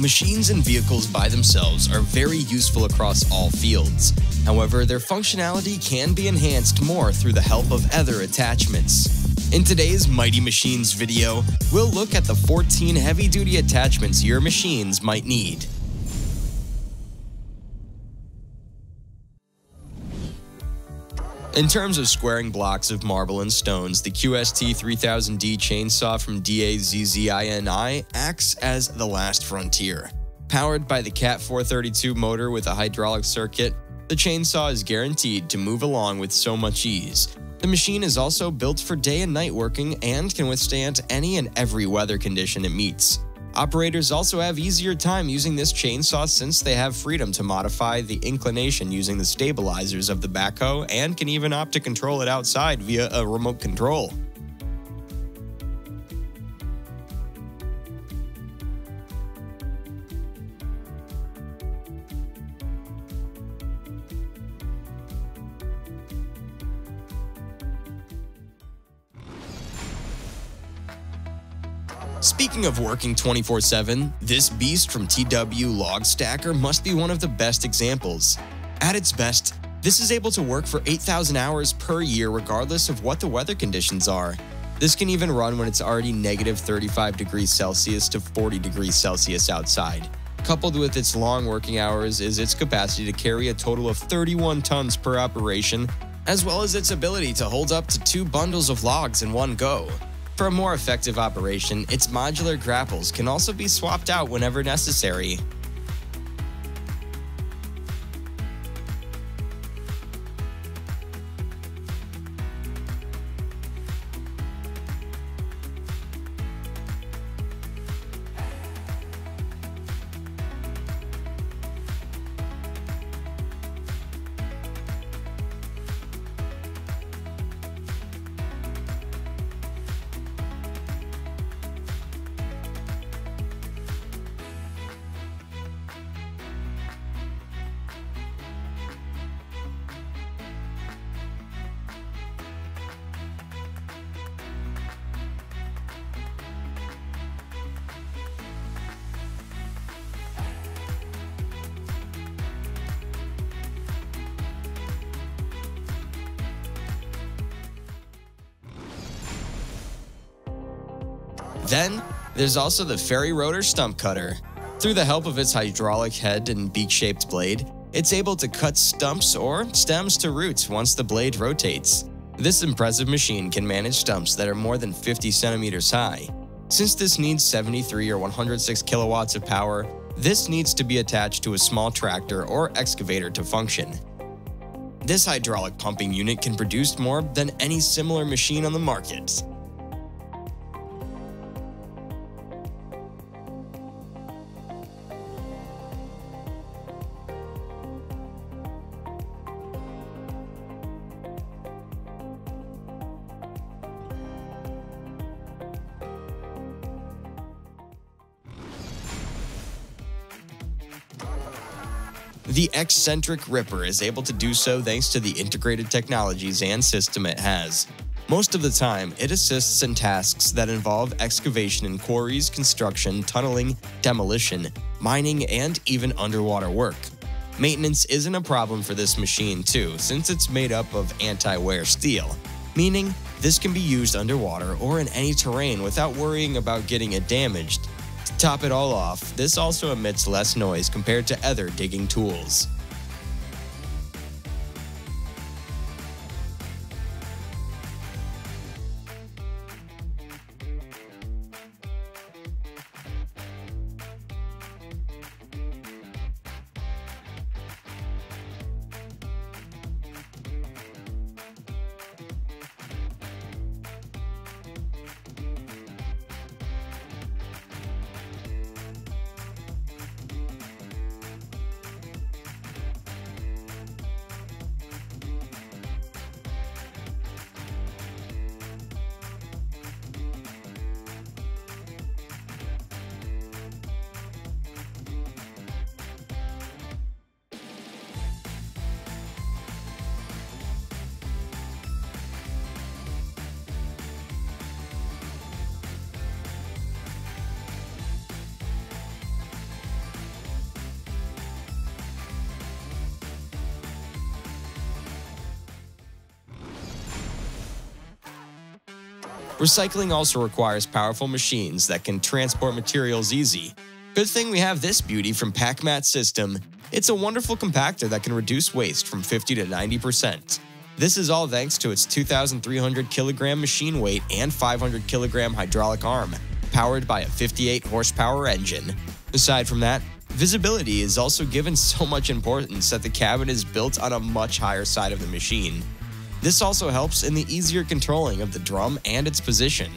Machines and vehicles by themselves are very useful across all fields. However, their functionality can be enhanced more through the help of other attachments. In today's Mighty Machines video, we'll look at the 14 heavy-duty attachments your machines might need. In terms of squaring blocks of marble and stones, the QST3000D chainsaw from DAZZINI acts as the last frontier. Powered by the CAT 432 motor with a hydraulic circuit, the chainsaw is guaranteed to move along with so much ease. The machine is also built for day and night working and can withstand any and every weather condition it meets. Operators also have easier time using this chainsaw since they have freedom to modify the inclination using the stabilizers of the backhoe and can even opt to control it outside via a remote control. Speaking of working 24 7, this beast from TW Logstacker must be one of the best examples. At its best, this is able to work for 8,000 hours per year regardless of what the weather conditions are. This can even run when it's already negative 35 degrees Celsius to 40 degrees Celsius outside. Coupled with its long working hours is its capacity to carry a total of 31 tons per operation, as well as its ability to hold up to two bundles of logs in one go. For a more effective operation, its modular grapples can also be swapped out whenever necessary. Then, there's also the Ferri Rotor Stump Cutter. Through the help of its hydraulic head and beak-shaped blade, it's able to cut stumps or stems to roots once the blade rotates. This impressive machine can manage stumps that are more than 50 centimeters high. Since this needs 73 or 106 kilowatts of power, this needs to be attached to a small tractor or excavator to function. This hydraulic pumping unit can produce more than any similar machine on the market. The Xcentric Ripper is able to do so thanks to the integrated technologies and system it has. Most of the time, it assists in tasks that involve excavation in quarries, construction, tunneling, demolition, mining, and even underwater work. Maintenance isn't a problem for this machine too, since it's made up of anti-wear steel, meaning this can be used underwater or in any terrain without worrying about getting it damaged, top it all off, this also emits less noise compared to other digging tools. Recycling also requires powerful machines that can transport materials easy. Good thing we have this beauty from Packmat System. It's a wonderful compactor that can reduce waste from 50 to 90%. This is all thanks to its 2,300 kilogram machine weight and 500 kilogram hydraulic arm, powered by a 58 horsepower engine. Aside from that, visibility is also given so much importance that the cabin is built on a much higher side of the machine. This also helps in the easier controlling of the drum and its position.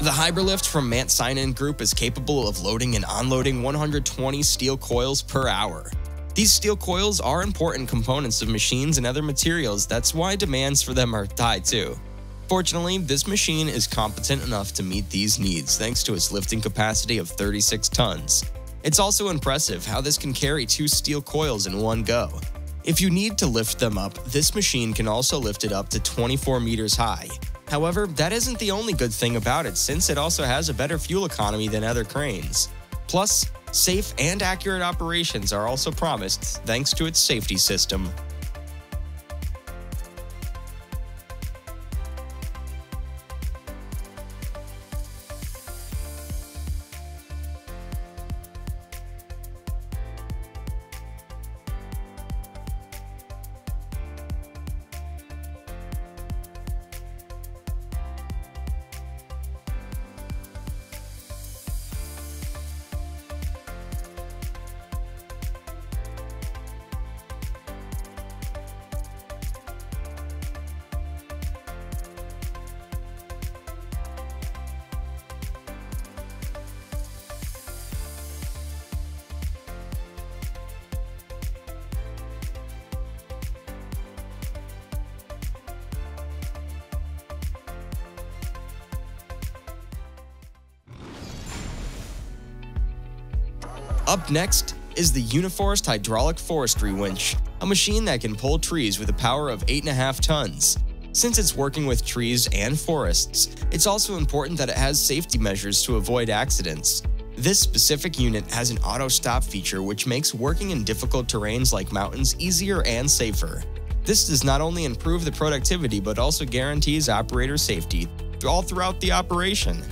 The Hybrilift from Mantsinen Group is capable of loading and unloading 120 steel coils per hour. These steel coils are important components of machines and other materials, that's why demands for them are high too. Fortunately, this machine is competent enough to meet these needs thanks to its lifting capacity of 36 tons. It's also impressive how this can carry two steel coils in one go. If you need to lift them up, this machine can also lift it up to 24 meters high. However, that isn't the only good thing about it since it also has a better fuel economy than other cranes. Plus, safe and accurate operations are also promised thanks to its safety system. Up next is the Uniforest Hydraulic Forestry Winch, a machine that can pull trees with a power of 8.5 tons. Since it's working with trees and forests, it's also important that it has safety measures to avoid accidents. This specific unit has an auto stop feature which makes working in difficult terrains like mountains easier and safer. This does not only improve the productivity but also guarantees operator safety all throughout the operation.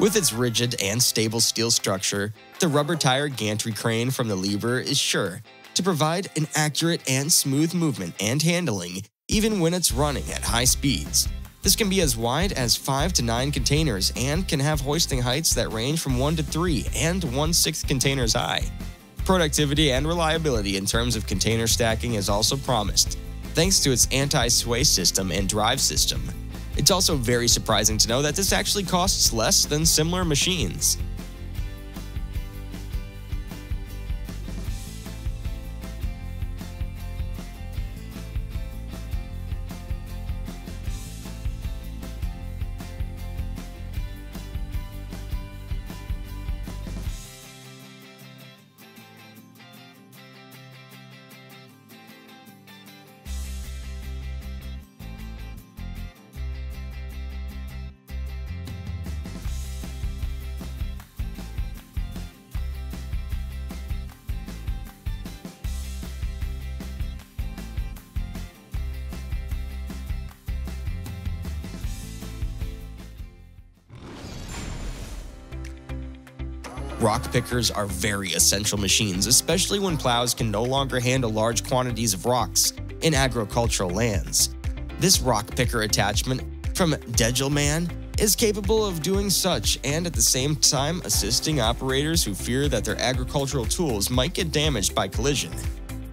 With its rigid and stable steel structure, the rubber tire gantry crane from the Liebherr is sure to provide an accurate and smooth movement and handling even when it's running at high speeds. This can be as wide as 5 to 9 containers and can have hoisting heights that range from 1 to 3 and 1 6 containers high. Productivity and reliability in terms of container stacking is also promised, thanks to its anti-sway system and drive system. It's also very surprising to know that this actually costs less than similar machines. Rock pickers are very essential machines, especially when plows can no longer handle large quantities of rocks in agricultural lands. This rock picker attachment from Degelman is capable of doing such and at the same time assisting operators who fear that their agricultural tools might get damaged by collision.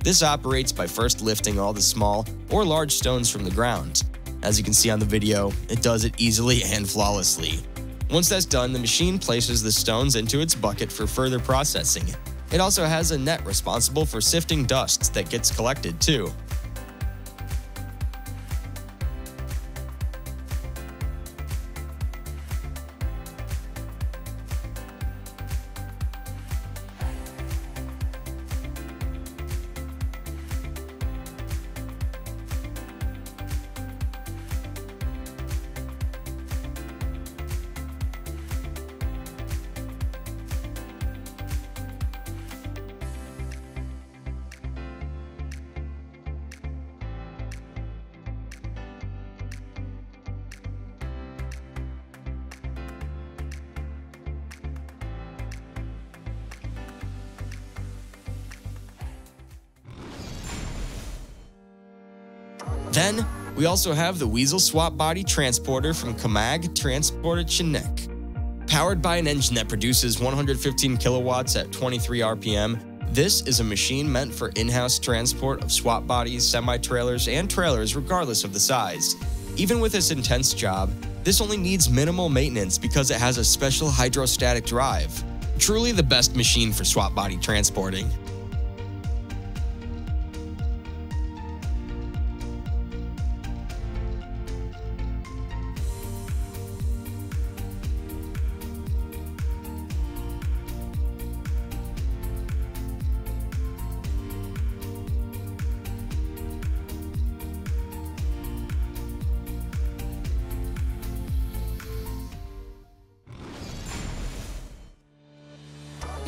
This operates by first lifting all the small or large stones from the ground. As you can see on the video, it does it easily and flawlessly. Once that's done, the machine places the stones into its bucket for further processing. It also has a net responsible for sifting dust that gets collected too. Then, we also have the Wiesel Swap Body Transporter from Kamag Transporttechnik. Powered by an engine that produces 115 kilowatts at 23 RPM, this is a machine meant for in-house transport of swap bodies, semi-trailers, and trailers regardless of the size. Even with this intense job, this only needs minimal maintenance because it has a special hydrostatic drive. Truly the best machine for swap body transporting.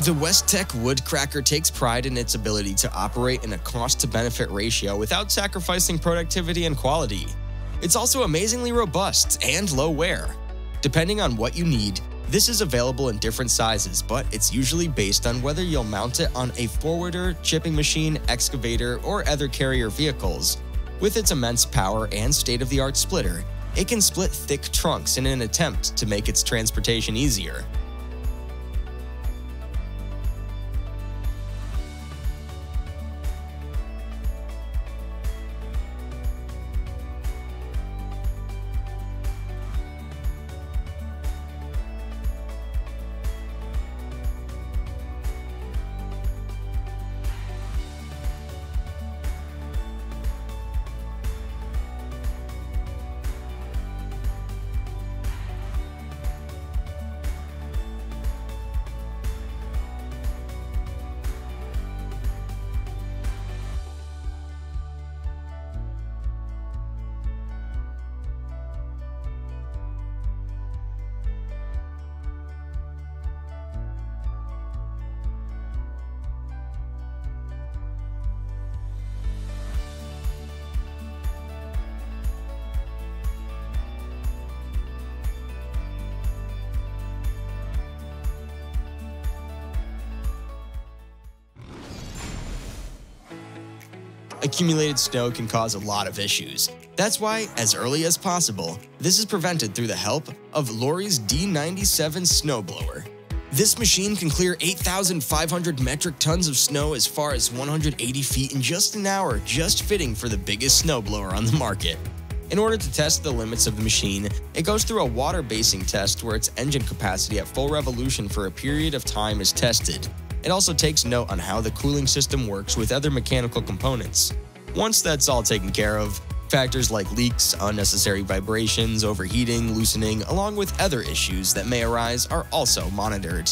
The Westtech Woodcracker takes pride in its ability to operate in a cost to benefit ratio without sacrificing productivity and quality. It's also amazingly robust and low wear. Depending on what you need, this is available in different sizes, but it's usually based on whether you'll mount it on a forwarder, chipping machine, excavator, or other carrier vehicles. With its immense power and state-of-the-art splitter, it can split thick trunks in an attempt to make its transportation easier. Accumulated snow can cause a lot of issues. That's why, as early as possible, this is prevented through the help of Larue's D97 snowblower. This machine can clear 8,500 metric tons of snow as far as 180 feet in just an hour, just fitting for the biggest snowblower on the market. In order to test the limits of the machine, it goes through a water basing test where its engine capacity at full revolution for a period of time is tested. It also takes note on how the cooling system works with other mechanical components. Once that's all taken care of, factors like leaks, unnecessary vibrations, overheating, loosening, along with other issues that may arise are also monitored.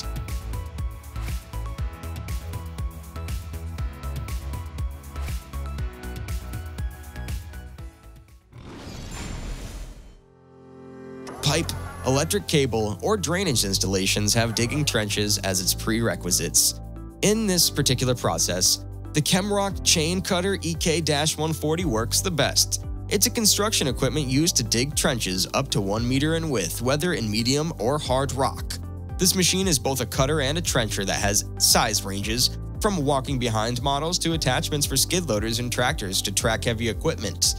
Electric cable, or drainage installations have digging trenches as its prerequisites. In this particular process, the Kemroc Chain Cutter EK-140 works the best. It's a construction equipment used to dig trenches up to 1 meter in width, whether in medium or hard rock. This machine is both a cutter and a trencher that has size ranges, from walking behind models to attachments for skid loaders and tractors to track heavy equipment.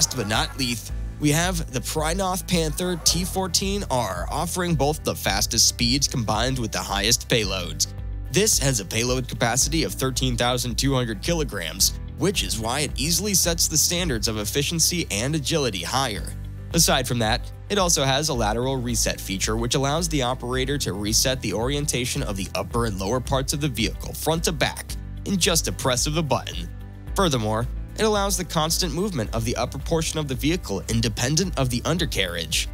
Last but not least, we have the Prinoth Panther T14R offering both the fastest speeds combined with the highest payloads. This has a payload capacity of 13,200 kilograms, which is why it easily sets the standards of efficiency and agility higher. Aside from that, it also has a lateral reset feature which allows the operator to reset the orientation of the upper and lower parts of the vehicle front to back in just a press of the button. Furthermore, it allows the constant movement of the upper portion of the vehicle independent of the undercarriage.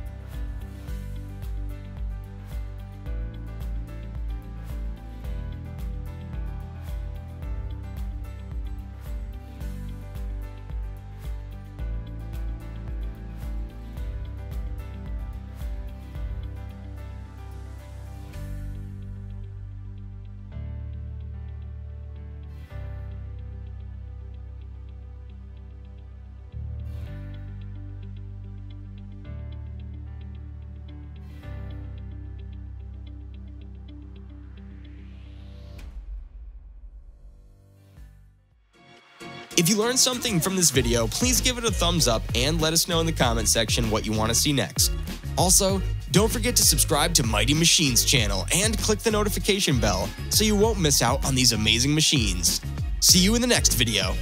If you learned something from this video, please give it a thumbs up and let us know in the comment section what you want to see next. Also, don't forget to subscribe to Mighty Machines channel and click the notification bell so you won't miss out on these amazing machines. See you in the next video.